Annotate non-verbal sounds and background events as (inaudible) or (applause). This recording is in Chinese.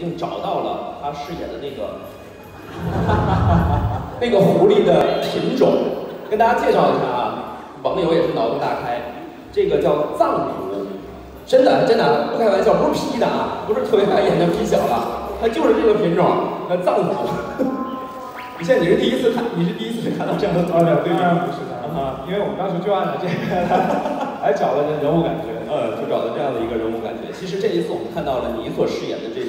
已经找到了他饰演的那个 (laughs) 那个狐狸的品种，跟大家介绍一下啊，网友也是脑洞大开，这个叫藏狐，真的真的不开玩笑，不是 P 的啊，不是特别把眼睛 P 小了，它就是这个品种，叫藏狐。(laughs) 你现在你是第一次看，你是第一次看到这样的照片，对吗？不是的啊，因为我们当时就按照这个来找了人物感觉，呃，就找了这样的一个人物感觉。其实这一次我们看到了你所饰演的这。